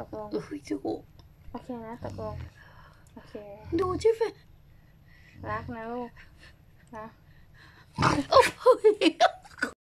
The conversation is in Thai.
ตกลงเอ้ยจูโอเคนะตกลง โอเค ดูใช่ไหรักนะลูกนะ โอ้ย